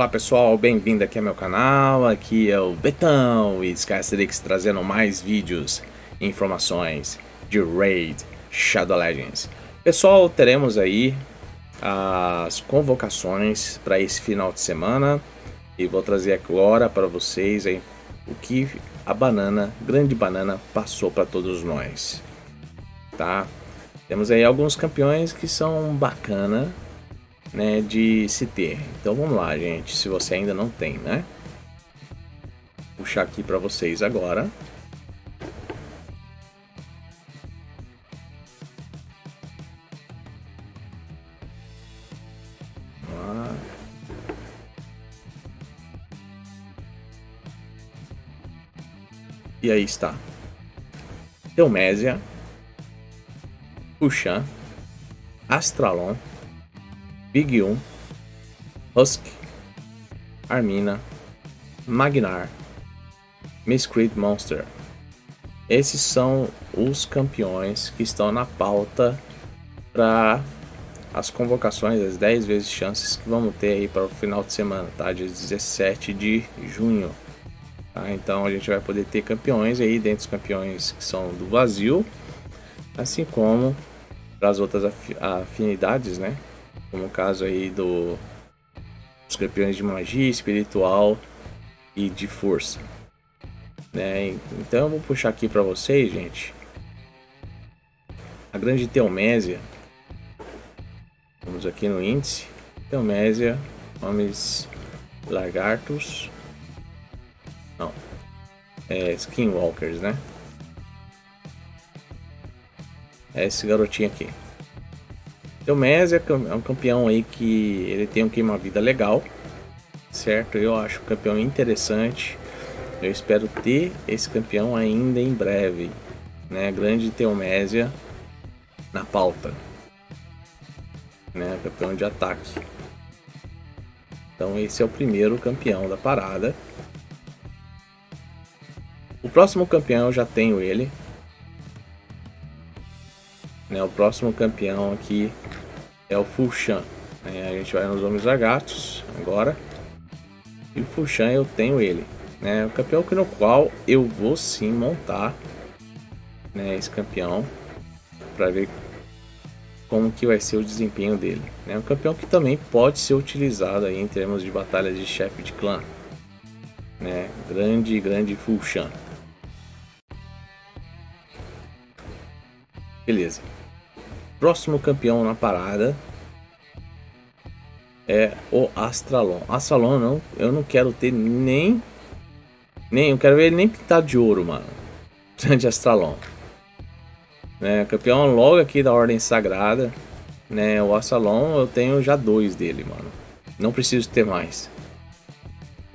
Olá pessoal, bem-vindo aqui ao meu canal, aqui é o Betão e Skystrix trazendo mais vídeos e informações de Raid Shadow Legends. Pessoal, teremos aí as convocações para esse final de semana e vou trazer agora para vocês aí o que a banana, grande banana, passou para todos nós tá? Temos aí alguns campeões que são bacana, né, de se ter. Então vamos lá, gente, se você ainda não tem, né? Vou puxar aqui para vocês agora. E aí está. Teomésia, Ushan, Astralon, Big 1, Husk, Armina, Magnar, Miscreed Monster. Esses são os campeões que estão na pauta para as convocações, as 10 vezes chances que vamos ter aí para o final de semana, tá? Dia 17 de junho. Tá? Então a gente vai poder ter campeões aí, dentre os campeões que são do vazio, assim como para as outras afinidades, né? Como o caso aí do dos campeões de magia espiritual e de força, né? Então eu vou puxar aqui para vocês, gente. A grande Teomésia. Vamos aqui no índice. Teomésia, homens lagartos. Não. É skinwalkers, né? É esse garotinho aqui. O Messi é, é um campeão aí que ele tem um queima-vida legal, certo? Eu acho um campeão interessante. Eu espero ter esse campeão ainda em breve, né? Grande Teomésia na pauta, né? Campeão de ataque. Então esse é o primeiro campeão da parada. O próximo campeão eu já tenho ele, né, o próximo campeão aqui é o Fushan. Né, a gente vai nos Homens Lagartos agora. E o Fushan eu tenho ele. Né, o campeão no qual eu vou sim montar né, esse campeão para ver como que vai ser o desempenho dele. É né, um campeão que também pode ser utilizado aí em termos de batalha de chefe de clã. Né, grande, grande Fushan. Beleza. Próximo campeão na parada é o Astralon. Astralon não, eu não quero ter nem nem eu quero ver ele nem pintado de ouro, mano. Grande Astralon. Né, campeão logo aqui da Ordem Sagrada, né? O Astralon eu tenho já dois dele, mano. Não preciso ter mais.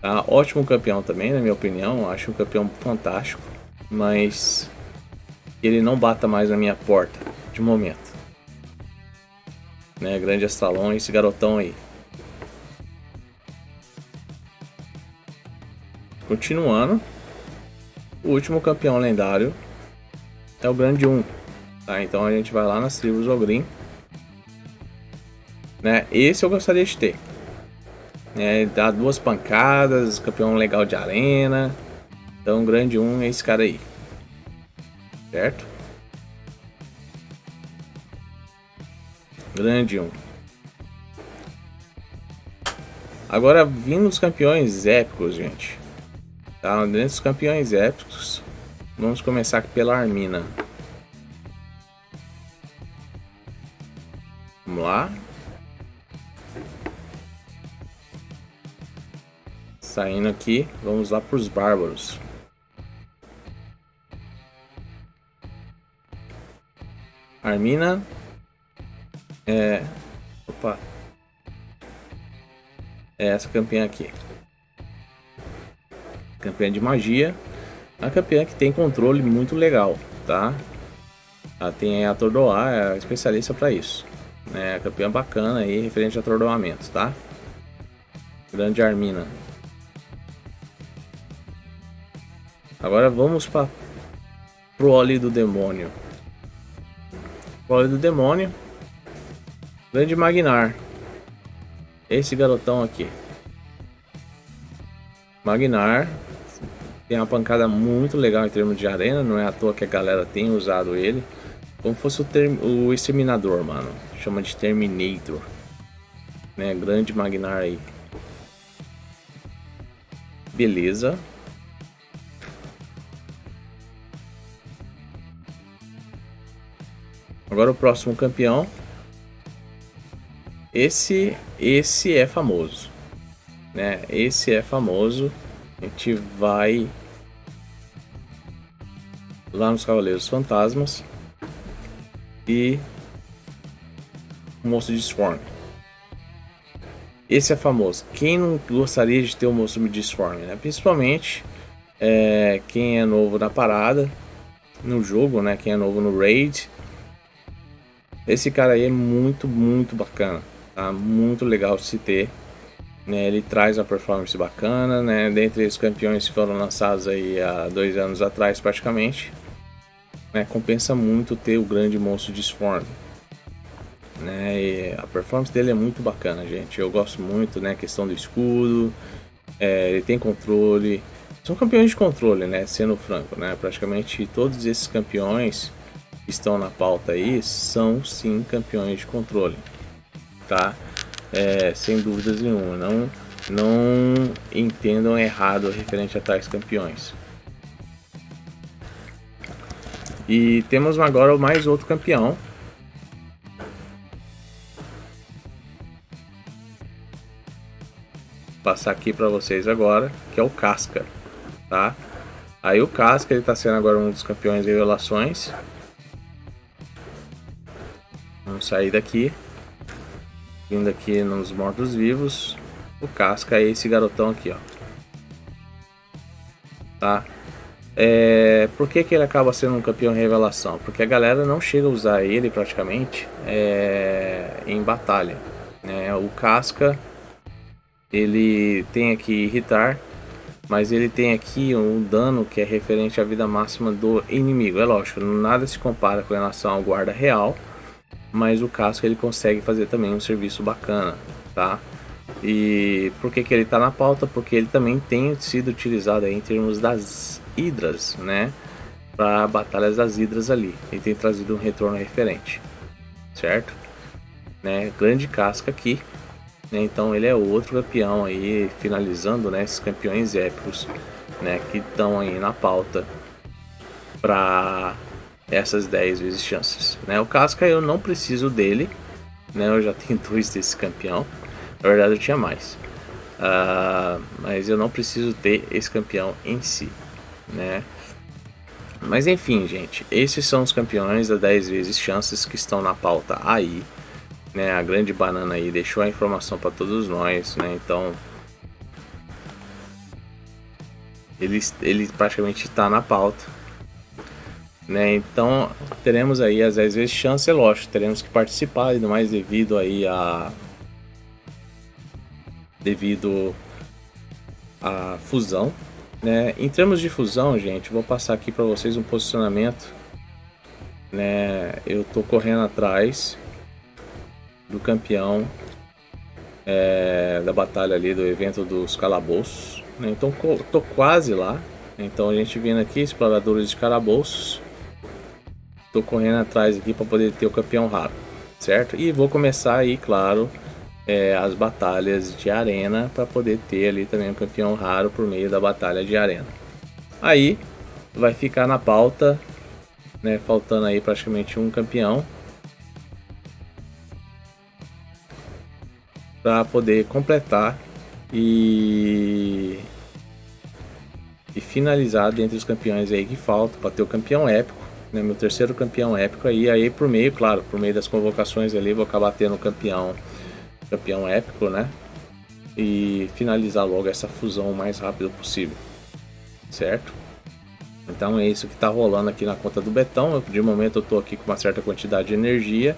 Tá? Ótimo campeão também, na minha opinião. Acho um campeão fantástico, mas ele não bata mais na minha porta de momento né? Grande Astalon, esse garotão aí. Continuando, o último campeão lendário é o Grande 1. Tá? Então a gente vai lá nas tribos Ogrin. Né? Esse eu gostaria de ter. É, dá duas pancadas, campeão legal de arena. Então, grande 1 é esse cara aí. Certo? Grande um. Agora vindo os campeões épicos, gente. Tá? Dentro dos campeões épicos, vamos começar pela Armina. Vamos lá. Saindo aqui, vamos lá para os bárbaros. Armina é. Opa. É essa campeã aqui. Campeã de magia. A campeã que tem controle muito legal, tá? Ela tem atordoar, é especialista para isso. É a campeã bacana aí, referente a atordoamento, tá? Grande Armina. Agora vamos para pro óleo do demônio. O óleo do demônio Grande Magnar. Esse garotão aqui. Magnar tem uma pancada muito legal em termos de arena, não é à toa que a galera tem usado ele. Como fosse o, o Exterminador, mano. Chama de Terminator. Né? Grande Magnar aí. Beleza. Agora o próximo campeão. Esse, esse é famoso, né? Esse é famoso. A gente vai lá nos Cavaleiros Fantasmas e o Monstro de Swarm. Esse é famoso. Quem não gostaria de ter o Monstro de Swarm, né? Principalmente é, quem é novo na parada, no jogo, né? Quem é novo no raid esse cara aí é muito, muito bacana, tá? Muito legal de se ter. Né? Ele traz uma performance bacana, né? Dentre os campeões que foram lançados aí há dois anos atrás, praticamente. Né? Compensa muito ter o grande monstro de Swarm. Né? E a performance dele é muito bacana, gente. Eu gosto muito, né? Questão do escudo, é, ele tem controle. São campeões de controle, né? Sendo franco, né? Praticamente todos esses campeões estão na pauta aí são sim campeões de controle, tá? É, sem dúvidas nenhuma, não, não entendam errado referente a tais campeões. E temos agora mais outro campeão. Vou passar aqui para vocês agora, que é o Casca, tá? Aí o Casca ele está sendo agora um dos campeões de revelações Vamos sair daqui. Vindo aqui nos mortos-vivos. O Casca é esse garotão aqui, ó. Tá? É, por que, que ele acaba sendo um campeão revelação? Porque a galera não chega a usar ele praticamente é, em batalha. Né? O Casca ele tem aqui irritar, mas ele tem aqui um dano que é referente à vida máxima do inimigo. É lógico, nada se compara com relação ao guarda real mas o casco ele consegue fazer também um serviço bacana, tá? E por que, que ele está na pauta? Porque ele também tem sido utilizado em termos das hidras, né? Para batalhas das hidras ali. Ele tem trazido um retorno referente, certo? Né? Grande casca aqui. Né? Então ele é outro campeão aí, finalizando né? esses campeões épicos né? que estão aí na pauta para essas 10 vezes chances. Né? O Casca eu não preciso dele, né? eu já tenho dois desse campeão, na verdade eu tinha mais. Uh, mas eu não preciso ter esse campeão em si, né? Mas enfim, gente, esses são os campeões das 10 vezes chances que estão na pauta aí. Né, a grande banana aí deixou a informação para todos nós, né? Então ele, ele praticamente está na pauta. Né? Então teremos aí às vezes chance, é lógico, teremos que participar, ainda mais devido aí a devido à fusão, né? Em termos de fusão, gente, vou passar aqui para vocês um posicionamento, né? Eu tô correndo atrás do campeão é, da batalha ali do evento dos calabouços, né? Então tô quase lá. Então a gente vindo aqui, exploradores de calabouços, Tô correndo atrás aqui para poder ter o campeão raro, certo? E vou começar aí, claro, é, as batalhas de arena para poder ter ali também o campeão raro por meio da batalha de arena. Aí vai ficar na pauta, né, faltando aí praticamente um campeão para poder completar e e finalizar dentre os campeões aí que faltam para ter o campeão épico né, meu terceiro campeão épico aí, aí por meio, claro, por meio das convocações ali, vou acabar tendo campeão, campeão épico, né? E finalizar logo essa fusão o mais rápido possível, certo? Então é isso que está rolando aqui na conta do Betão. De momento eu estou aqui com uma certa quantidade de energia,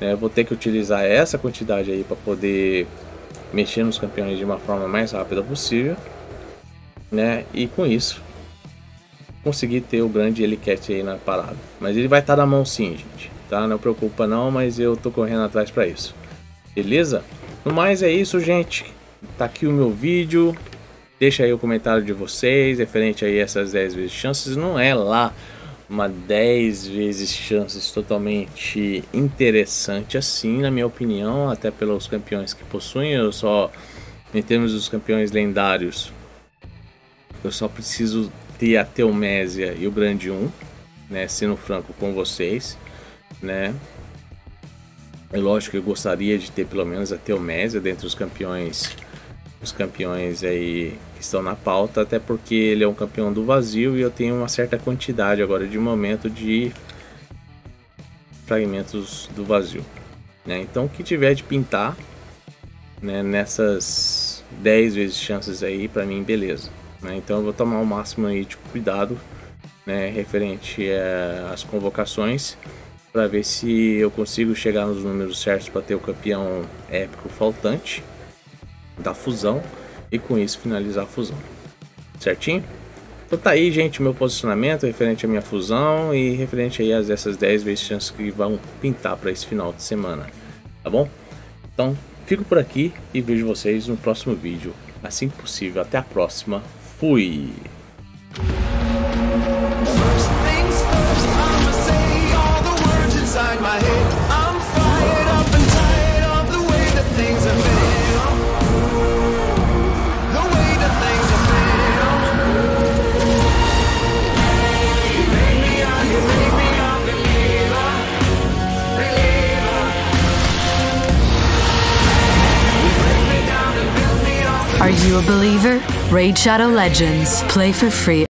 né? vou ter que utilizar essa quantidade aí para poder mexer nos campeões de uma forma mais rápida possível, né? E com isso conseguir ter o grande Helicat aí na parada. Mas ele vai estar tá na mão sim, gente. Tá? Não preocupa não, mas eu tô correndo atrás para isso. Beleza? No mais é isso, gente. Tá aqui o meu vídeo. Deixa aí o comentário de vocês referente aí a essas 10 vezes chances. Não é lá uma 10 vezes chances totalmente interessante assim, na minha opinião, até pelos campeões que possuem. Eu só, em termos dos campeões lendários, eu só preciso ter a Teomésia e o Grande 1, né, sendo franco com vocês, né. É lógico que eu gostaria de ter pelo menos a Teomésia dentre os campeões os campeões aí que estão na pauta, até porque ele é um campeão do vazio e eu tenho uma certa quantidade agora de momento de fragmentos do vazio. Né? Então, o que tiver de pintar né, nessas 10 vezes chances aí, para mim, beleza. Né? Então, eu vou tomar o máximo aí de cuidado né, referente às convocações para ver se eu consigo chegar nos números certos para ter o campeão épico faltante da fusão e com isso finalizar a fusão. Certinho? Então tá aí, gente, meu posicionamento referente à minha fusão e referente aí a essas 10 vezes chances que vão pintar para esse final de semana. Tá bom? Então, fico por aqui e vejo vocês no próximo vídeo. Assim que possível. Até a próxima. Fui! Are you a believer? Raid Shadow Legends. Play for free.